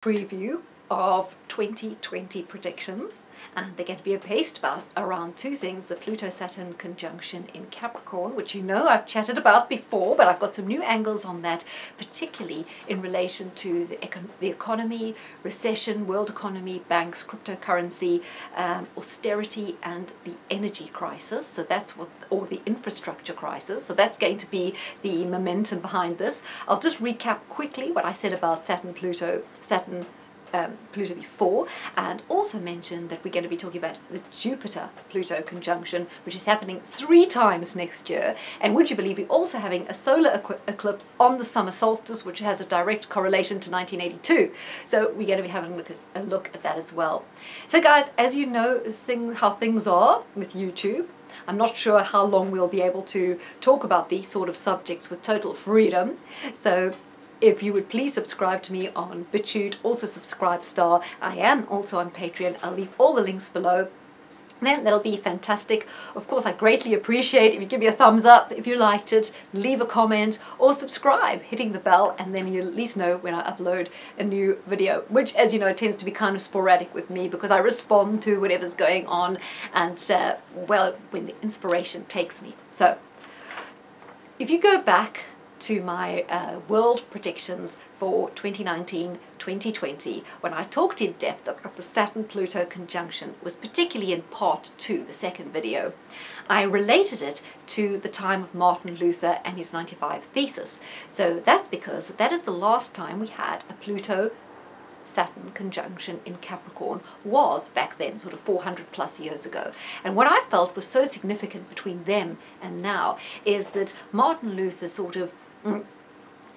preview of 2020 predictions and they're going to be based about around two things the Pluto Saturn conjunction in Capricorn which you know I've chatted about before but I've got some new angles on that particularly in relation to the, econ the economy recession world economy banks cryptocurrency um, austerity and the energy crisis. So that's what or the infrastructure crisis. So that's going to be the momentum behind this. I'll just recap quickly what I said about Saturn Pluto Saturn um, Pluto before and also mentioned that we're going to be talking about the Jupiter-Pluto conjunction which is happening three times next year. And would you believe we're also having a solar eclipse on the summer solstice which has a direct correlation to 1982 so we're going to be having a look at, a look at that as well. So guys as you know thing, how things are with YouTube I'm not sure how long we'll be able to talk about these sort of subjects with total freedom. So if you would please subscribe to me on BitChute, also SubscribeStar. I am also on Patreon. I'll leave all the links below. Then that'll be fantastic. Of course, I greatly appreciate if you give me a thumbs up if you liked it, leave a comment, or subscribe, hitting the bell, and then you at least know when I upload a new video, which, as you know, tends to be kind of sporadic with me because I respond to whatever's going on and, uh, well, when the inspiration takes me. So, if you go back to my uh, world predictions for 2019-2020 when I talked in depth about the Saturn-Pluto conjunction was particularly in part two, the second video. I related it to the time of Martin Luther and his 95 Thesis. So that's because that is the last time we had a Pluto Saturn conjunction in Capricorn was back then, sort of 400 plus years ago. And what I felt was so significant between them and now is that Martin Luther sort of.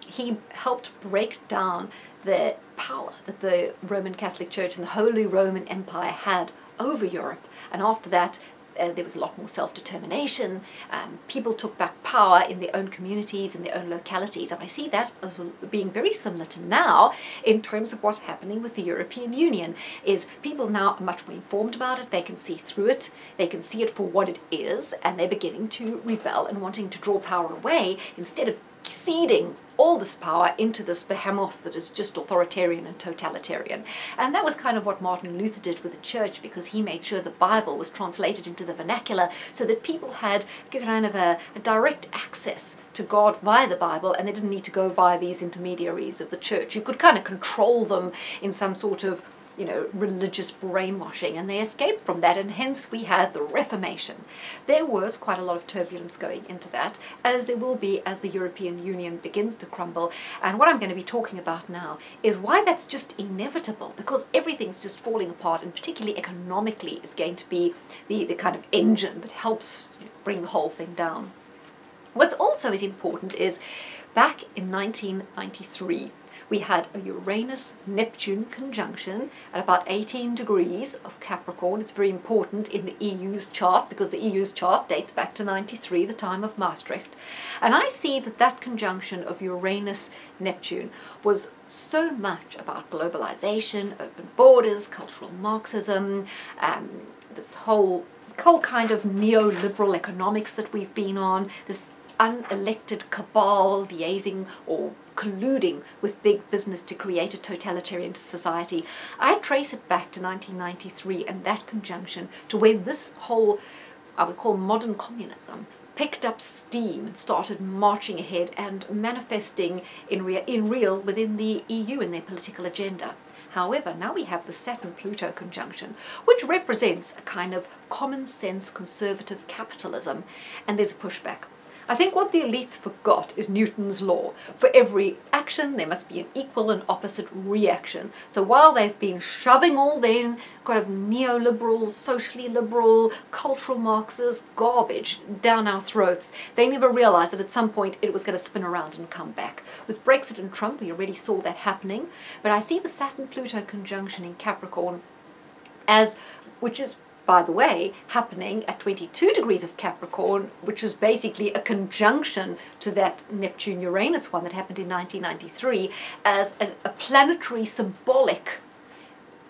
He helped break down the power that the Roman Catholic Church and the Holy Roman Empire had over Europe. And after that, uh, there was a lot more self-determination. Um, people took back power in their own communities, in their own localities. And I see that as being very similar to now in terms of what's happening with the European Union, is people now are much more informed about it. They can see through it. They can see it for what it is. And they're beginning to rebel and wanting to draw power away instead of ceding all this power into this behemoth that is just authoritarian and totalitarian. And that was kind of what Martin Luther did with the church because he made sure the Bible was translated into the vernacular so that people had kind of a, a direct access to God via the Bible and they didn't need to go via these intermediaries of the church. You could kind of control them in some sort of you know, religious brainwashing, and they escaped from that, and hence we had the Reformation. There was quite a lot of turbulence going into that, as there will be as the European Union begins to crumble. And what I'm going to be talking about now is why that's just inevitable, because everything's just falling apart, and particularly economically is going to be the, the kind of engine that helps bring the whole thing down. What's also is important is back in 1993, we had a Uranus-Neptune conjunction at about 18 degrees of Capricorn. It's very important in the EU's chart because the EU's chart dates back to 93, the time of Maastricht. And I see that that conjunction of Uranus-Neptune was so much about globalization, open borders, cultural Marxism, um, this whole, this whole kind of neoliberal economics that we've been on, this unelected cabal liaising or colluding with big business to create a totalitarian society. I trace it back to 1993 and that conjunction to when this whole, I would call modern communism, picked up steam and started marching ahead and manifesting in, in real within the EU in their political agenda. However, now we have the Saturn-Pluto conjunction, which represents a kind of common sense conservative capitalism, and there's a pushback. I think what the elites forgot is Newton's law. For every action, there must be an equal and opposite reaction. So while they've been shoving all their kind of neoliberal, socially liberal, cultural Marxist garbage down our throats, they never realized that at some point it was going to spin around and come back. With Brexit and Trump, we already saw that happening. But I see the Saturn-Pluto conjunction in Capricorn as, which is by the way, happening at 22 degrees of Capricorn, which was basically a conjunction to that Neptune-Uranus one that happened in 1993 as a, a planetary symbolic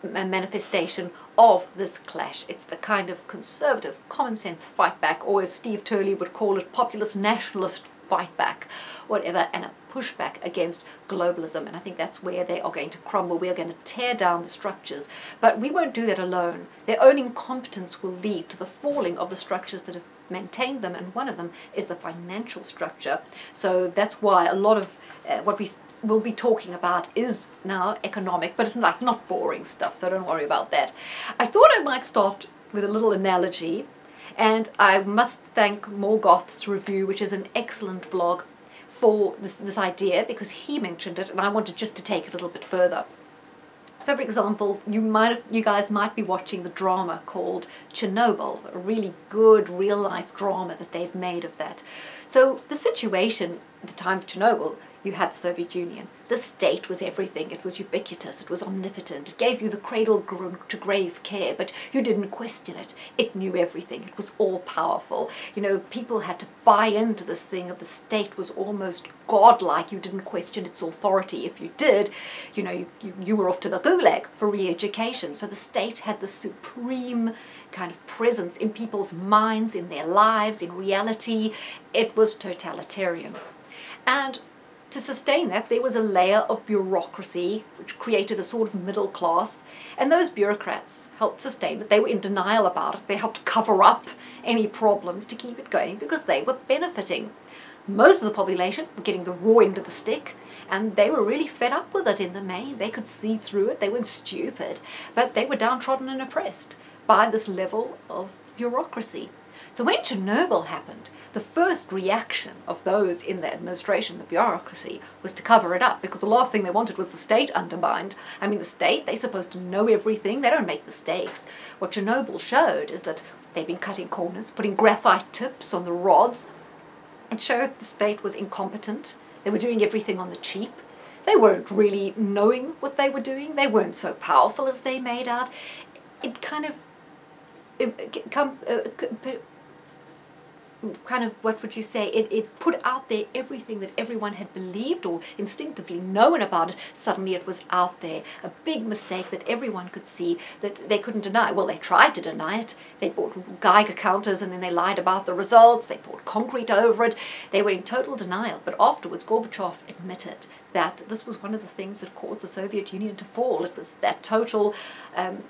manifestation of this clash. It's the kind of conservative, common sense fight back, or as Steve Turley would call it, populist nationalist fight back, whatever, and a pushback against globalism. And I think that's where they are going to crumble. We are going to tear down the structures. But we won't do that alone. Their own incompetence will lead to the falling of the structures that have maintained them. And one of them is the financial structure. So that's why a lot of uh, what we will be talking about is now economic, but it's like not boring stuff, so don't worry about that. I thought I might start with a little analogy, and I must thank Morgoth's review, which is an excellent vlog for this, this idea because he mentioned it, and I wanted just to take it a little bit further. So, for example, you might, you guys might be watching the drama called Chernobyl, a really good real life drama that they've made of that. So, the situation at the time of Chernobyl you had the Soviet Union. The state was everything. It was ubiquitous. It was omnipotent. It gave you the cradle to grave care, but you didn't question it. It knew everything. It was all powerful. You know, people had to buy into this thing of the state was almost godlike. You didn't question its authority. If you did, you know, you, you, you were off to the gulag for re-education. So the state had the supreme kind of presence in people's minds, in their lives, in reality. It was totalitarian. And to sustain that, there was a layer of bureaucracy which created a sort of middle class, and those bureaucrats helped sustain it. They were in denial about it. They helped cover up any problems to keep it going because they were benefiting. Most of the population were getting the raw end of the stick, and they were really fed up with it in the main. They could see through it. They weren't stupid, but they were downtrodden and oppressed by this level of bureaucracy. So when Chernobyl happened, the first reaction of those in the administration, the bureaucracy, was to cover it up because the last thing they wanted was the state undermined. I mean, the state, they're supposed to know everything, they don't make mistakes. What Chernobyl showed is that they've been cutting corners, putting graphite tips on the rods. It showed the state was incompetent, they were doing everything on the cheap. They weren't really knowing what they were doing, they weren't so powerful as they made out. It kind of it, come, uh, kind of what would you say it, it put out there everything that everyone had believed or instinctively known about it. Suddenly it was out there. A big mistake that everyone could see that they couldn't deny. Well they tried to deny it. They bought geiger counters and then they lied about the results. They poured concrete over it. They were in total denial. But afterwards gorbachev admitted that this was one of the things that caused the soviet union to fall. It was that total um,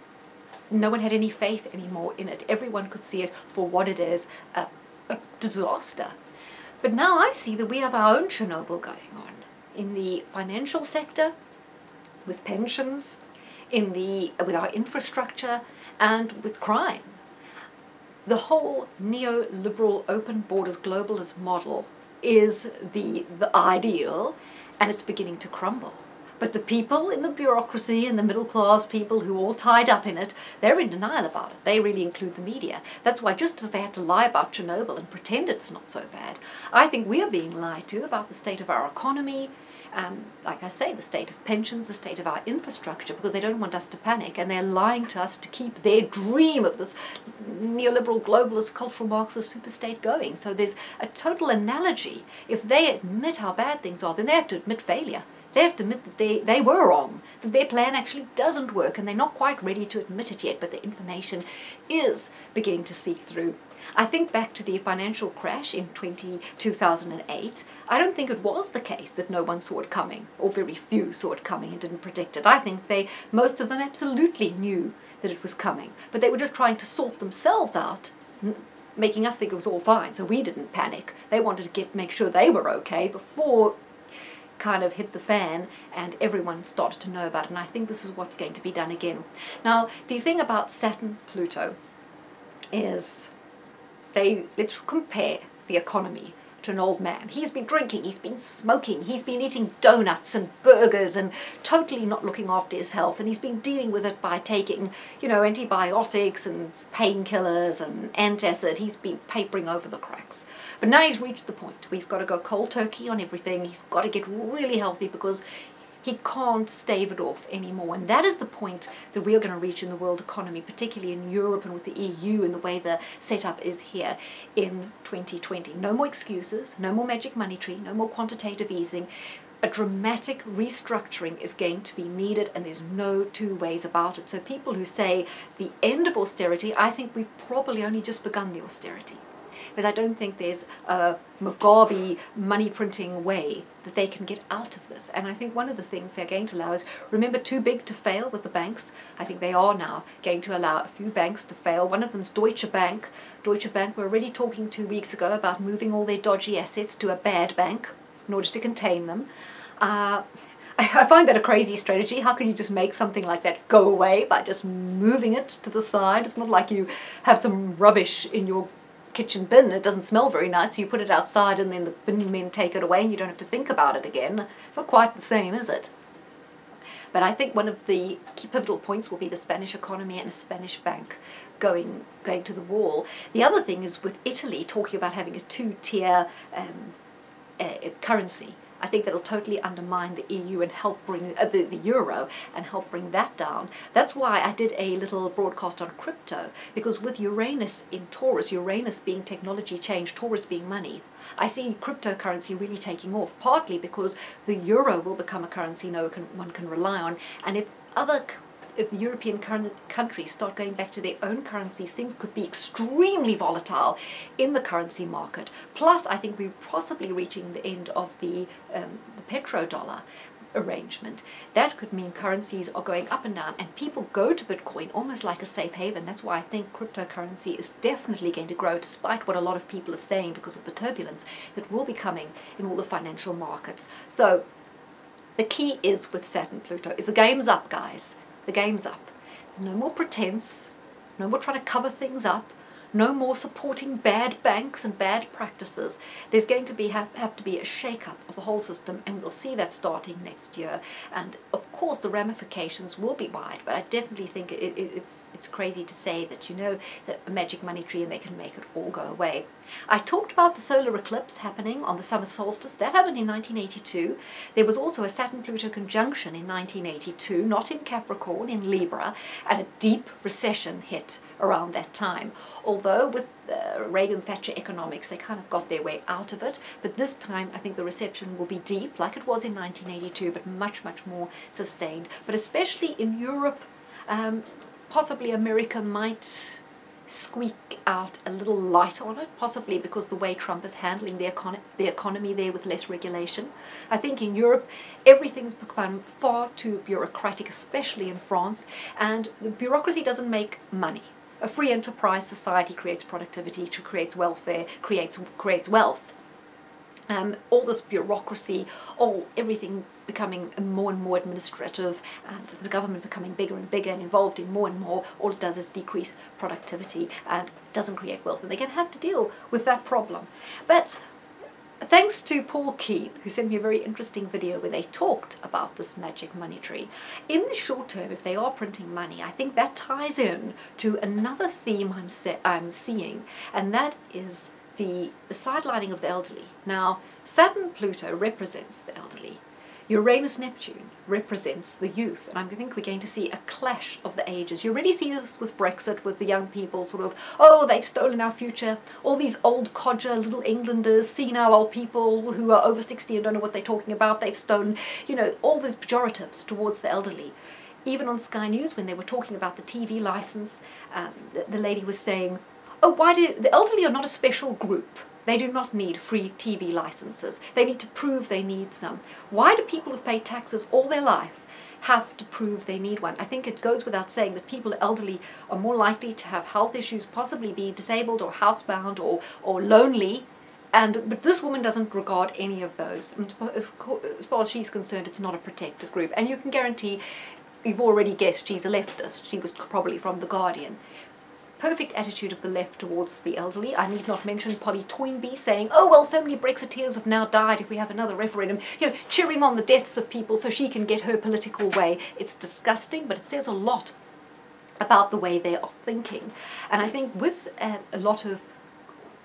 no one had any faith anymore in it. Everyone could see it for what it is, a a disaster. But now I see that we have our own Chernobyl going on in the financial sector, with pensions, in the with our infrastructure, and with crime. The whole neoliberal open borders globalist model is the, the ideal, and it's beginning to crumble. But the people in the bureaucracy and the middle class people who are all tied up in it, they're in denial about it. They really include the media. That's why just as they had to lie about Chernobyl and pretend it's not so bad, I think we're being lied to about the state of our economy, um, like I say, the state of pensions, the state of our infrastructure, because they don't want us to panic and they're lying to us to keep their dream of this neoliberal, globalist, cultural Marxist superstate going. So there's a total analogy. If they admit how bad things are, then they have to admit failure. They have to admit that they, they were wrong, that their plan actually doesn't work, and they're not quite ready to admit it yet, but the information is beginning to seep through. I think back to the financial crash in 20, 2008. I don't think it was the case that no one saw it coming, or very few saw it coming and didn't predict it. I think they, most of them absolutely knew that it was coming, but they were just trying to sort themselves out, making us think it was all fine, so we didn't panic. They wanted to get make sure they were okay before kind of hit the fan and everyone started to know about it. And I think this is what's going to be done again. Now, the thing about Saturn Pluto is, say, let's compare the economy to an old man. He's been drinking, he's been smoking, he's been eating donuts and burgers and totally not looking after his health and he's been dealing with it by taking, you know, antibiotics and painkillers and antacid. He's been papering over the cracks. But now he's reached the point where he's got to go cold turkey on everything. He's got to get really healthy because he can't stave it off anymore. And that is the point that we are going to reach in the world economy, particularly in Europe and with the EU and the way the setup is here in 2020. No more excuses, no more magic money tree, no more quantitative easing. A dramatic restructuring is going to be needed, and there's no two ways about it. So, people who say the end of austerity, I think we've probably only just begun the austerity is I don't think there's a Mugabe money printing way that they can get out of this. And I think one of the things they're going to allow is remember too big to fail with the banks. I think they are now going to allow a few banks to fail. One of them is Deutsche Bank. Deutsche Bank were already talking two weeks ago about moving all their dodgy assets to a bad bank in order to contain them. Uh, I find that a crazy strategy. How can you just make something like that go away by just moving it to the side? It's not like you have some rubbish in your kitchen bin. It doesn't smell very nice. You put it outside and then the bin men take it away and you don't have to think about it again. It's not quite the same, is it? But I think one of the key pivotal points will be the Spanish economy and a Spanish bank going going to the wall. The other thing is with Italy talking about having a two-tier um, uh, currency. I think that'll totally undermine the EU and help bring uh, the, the euro and help bring that down. That's why I did a little broadcast on crypto because with Uranus in Taurus, Uranus being technology change, Taurus being money, I see cryptocurrency really taking off, partly because the euro will become a currency no one can, one can rely on, and if other if the European countries start going back to their own currencies, things could be extremely volatile in the currency market. Plus, I think we're possibly reaching the end of the, um, the petrodollar arrangement. That could mean currencies are going up and down, and people go to Bitcoin almost like a safe haven. That's why I think cryptocurrency is definitely going to grow, despite what a lot of people are saying because of the turbulence that will be coming in all the financial markets. So, the key is with Saturn Pluto is the game's up, guys. The game's up. No more pretense, no more trying to cover things up, no more supporting bad banks and bad practices. There's going to be have, have to be a shake-up of the whole system and we'll see that starting next year. And of course the ramifications will be wide, but I definitely think it, it, it's, it's crazy to say that you know that a magic money tree and they can make it all go away. I talked about the solar eclipse happening on the summer solstice. That happened in 1982. There was also a Saturn-Pluto conjunction in 1982, not in Capricorn, in Libra, and a deep recession hit around that time. Although with uh, Reagan-Thatcher economics, they kind of got their way out of it. But this time, I think the recession will be deep, like it was in 1982, but much, much more sustained. But especially in Europe, um, possibly America might squeak out a little light on it, possibly because the way Trump is handling the, econ the economy there with less regulation. I think in Europe, everything's become far too bureaucratic, especially in France, and the bureaucracy doesn't make money. A free enterprise society creates productivity, creates welfare, creates, creates wealth. Um, all this bureaucracy, all everything becoming more and more administrative and the government becoming bigger and bigger and involved in more and more, all it does is decrease productivity and doesn't create wealth. And they're going to have to deal with that problem. But thanks to Paul Keen, who sent me a very interesting video where they talked about this magic money tree. In the short term, if they are printing money, I think that ties in to another theme I'm, I'm seeing, and that is the, sidelining of the elderly. Now, Saturn Pluto represents the elderly, Uranus Neptune represents the youth, and I think we're going to see a clash of the ages. You already see this with Brexit, with the young people sort of, oh, they've stolen our future. All these old codger little Englanders, senile old people who are over 60 and don't know what they're talking about, they've stolen, you know, all these pejoratives towards the elderly. Even on Sky News, when they were talking about the TV license, um, the, the lady was saying, oh, why do the elderly are not a special group? They do not need free TV licenses. They need to prove they need some. Why do people who've paid taxes all their life have to prove they need one? I think it goes without saying that people elderly are more likely to have health issues, possibly be disabled or housebound or, or lonely. And but this woman doesn't regard any of those. As, as far as she's concerned, it's not a protected group. And you can guarantee, you've already guessed she's a leftist. She was probably from The Guardian perfect attitude of the left towards the elderly. I need not mention Polly Toynbee saying, oh, well, so many Brexiteers have now died if we have another referendum, you know, cheering on the deaths of people so she can get her political way. It's disgusting, but it says a lot about the way they are thinking. And I think with uh, a lot of,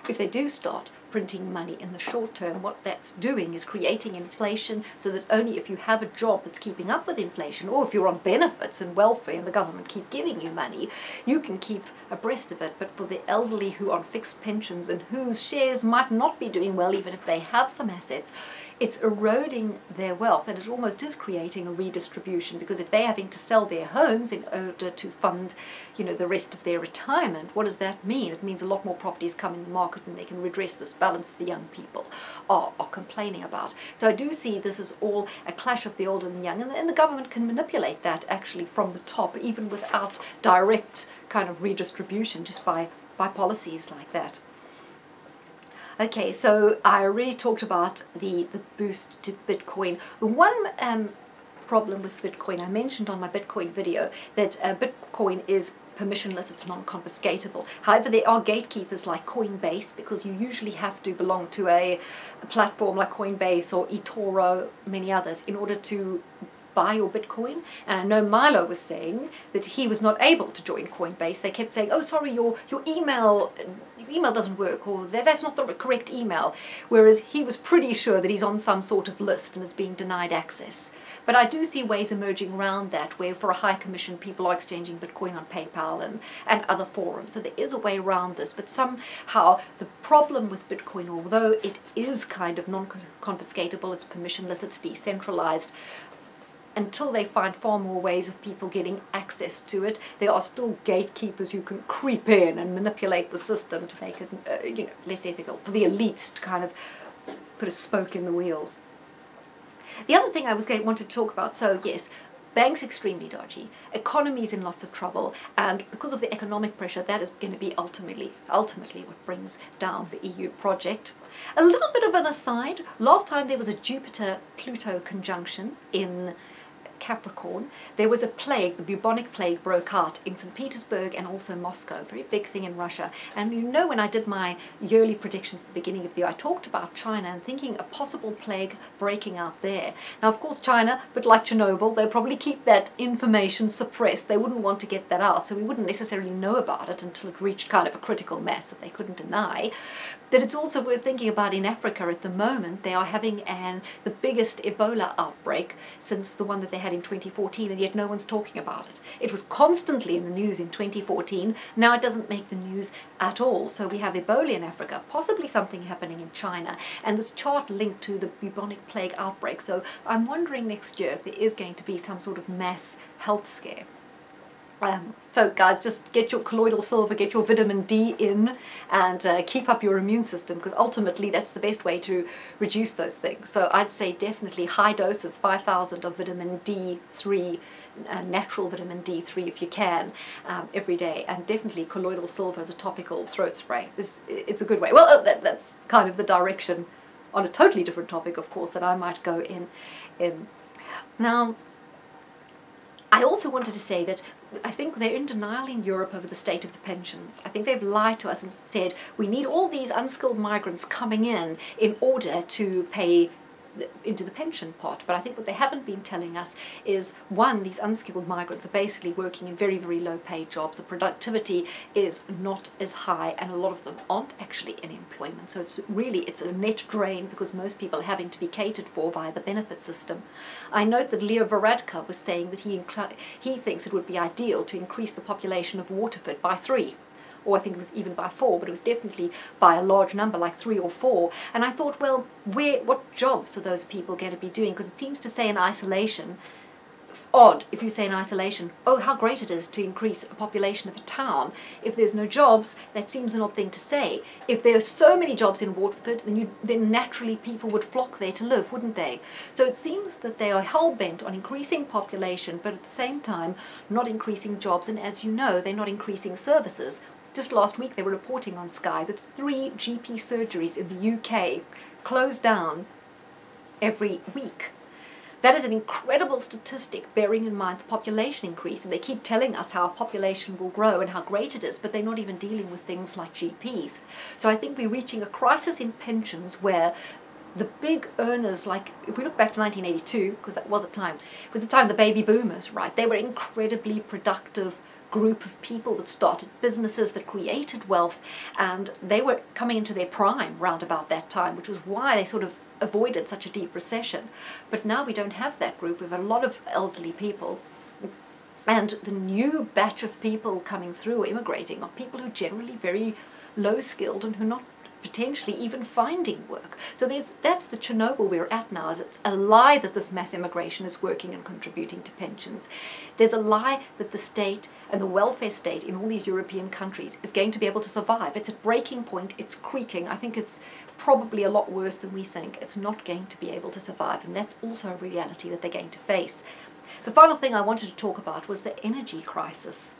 if they do start printing money in the short term, what that's doing is creating inflation so that only if you have a job that's keeping up with inflation or if you're on benefits and welfare and the government keep giving you money, you can keep abreast of it. But for the elderly who are on fixed pensions and whose shares might not be doing well even if they have some assets, it's eroding their wealth and it almost is creating a redistribution because if they're having to sell their homes in order to fund you know the rest of their retirement what does that mean? It means a lot more properties come in the market and they can redress this balance that the young people are, are complaining about. So I do see this is all a clash of the old and the young and, and the government can manipulate that actually from the top even without direct kind of redistribution just by by policies like that Okay, so I already talked about the, the boost to Bitcoin. One um, problem with Bitcoin, I mentioned on my Bitcoin video that uh, Bitcoin is permissionless, it's non-confiscatable. However, there are gatekeepers like Coinbase because you usually have to belong to a, a platform like Coinbase or eToro, many others, in order to buy your Bitcoin. And I know Milo was saying that he was not able to join Coinbase. They kept saying, oh, sorry, your, your email email doesn't work or that, that's not the correct email. Whereas he was pretty sure that he's on some sort of list and is being denied access. But I do see ways emerging around that where for a high commission people are exchanging Bitcoin on PayPal and, and other forums. So there is a way around this. But somehow the problem with Bitcoin, although it is kind of non-confiscatable, it's permissionless, it's decentralized, until they find far more ways of people getting access to it, there are still gatekeepers who can creep in and manipulate the system to make it uh, you know, less ethical, for the elites to kind of put a spoke in the wheels. The other thing I was going to want to talk about, so yes, banks extremely dodgy, economies in lots of trouble, and because of the economic pressure, that is going to be ultimately, ultimately what brings down the EU project. A little bit of an aside, last time there was a Jupiter-Pluto conjunction in Capricorn, there was a plague, the bubonic plague broke out in St. Petersburg and also Moscow, A very big thing in Russia. And you know when I did my yearly predictions at the beginning of the year, I talked about China and thinking a possible plague breaking out there. Now, of course, China, but like Chernobyl, they'll probably keep that information suppressed. They wouldn't want to get that out, so we wouldn't necessarily know about it until it reached kind of a critical mass that they couldn't deny. But it's also worth thinking about in Africa at the moment, they are having an the biggest Ebola outbreak since the one that they had in 2014, and yet no one's talking about it. It was constantly in the news in 2014, now it doesn't make the news at all. So we have Ebola in Africa, possibly something happening in China, and this chart linked to the bubonic plague outbreak. So I'm wondering next year if there is going to be some sort of mass health scare. Um, so guys, just get your colloidal silver, get your vitamin D in and uh, keep up your immune system because ultimately that's the best way to reduce those things. So I'd say definitely high doses, 5,000 of vitamin D3, uh, natural vitamin D3 if you can, um, every day. And definitely colloidal silver as a topical throat spray. It's, it's a good way. Well, uh, that, that's kind of the direction on a totally different topic, of course, that I might go in. in. Now, I also wanted to say that I think they're in denial in Europe over the state of the pensions. I think they've lied to us and said we need all these unskilled migrants coming in in order to pay into the pension pot. But I think what they haven't been telling us is one, these unskilled migrants are basically working in very, very low paid jobs. The productivity is not as high and a lot of them aren't actually in employment. So it's really, it's a net drain because most people are having to be catered for via the benefit system. I note that Leo Varadkar was saying that he, he thinks it would be ideal to increase the population of Waterford by three or I think it was even by four, but it was definitely by a large number, like three or four. And I thought, well, where, what jobs are those people going to be doing? Because it seems to say in isolation, odd if you say in isolation, oh, how great it is to increase a population of a town. If there's no jobs, that seems an odd thing to say. If there are so many jobs in Waterford, then, you, then naturally people would flock there to live, wouldn't they? So it seems that they are hell-bent on increasing population, but at the same time not increasing jobs, and as you know, they're not increasing services. Just last week they were reporting on Sky that three GP surgeries in the UK close down every week. That is an incredible statistic, bearing in mind the population increase. And they keep telling us how our population will grow and how great it is, but they're not even dealing with things like GPs. So I think we're reaching a crisis in pensions where the big earners, like if we look back to 1982, because that was a time, it was the time of the baby boomers, right? They were incredibly productive group of people that started businesses that created wealth and they were coming into their prime round about that time which was why they sort of avoided such a deep recession. But now we don't have that group. We have a lot of elderly people and the new batch of people coming through immigrating are people who are generally very low skilled and who are not potentially even finding work. So that's the Chernobyl we're at now. Is it's a lie that this mass immigration is working and contributing to pensions. There's a lie that the state and the welfare state in all these European countries is going to be able to survive. It's at breaking point. It's creaking. I think it's probably a lot worse than we think. It's not going to be able to survive, and that's also a reality that they're going to face. The final thing I wanted to talk about was the energy crisis.